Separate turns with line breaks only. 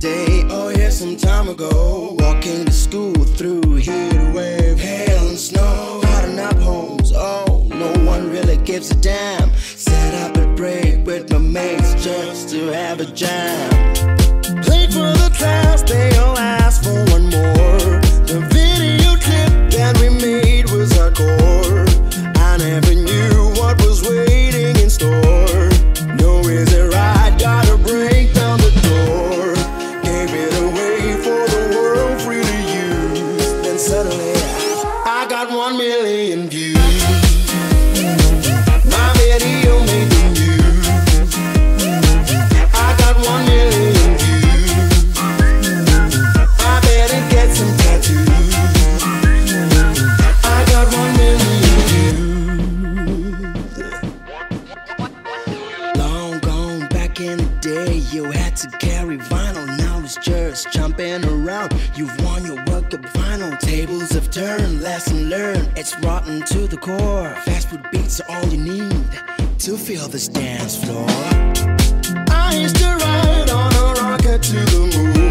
day, oh yeah, some time ago. Walking to school through heat wave, hail and snow. Hiding up homes, oh, no one really gives a damn. Set up a break with my mates just to have a jam. Day, you had to carry vinyl. Now it's just jumping around. You've won your World Cup vinyl. Tables have turned, lesson learned. It's rotten to the core. Fast food beats are all you need to feel this dance floor. I used to ride on a rocket to the moon.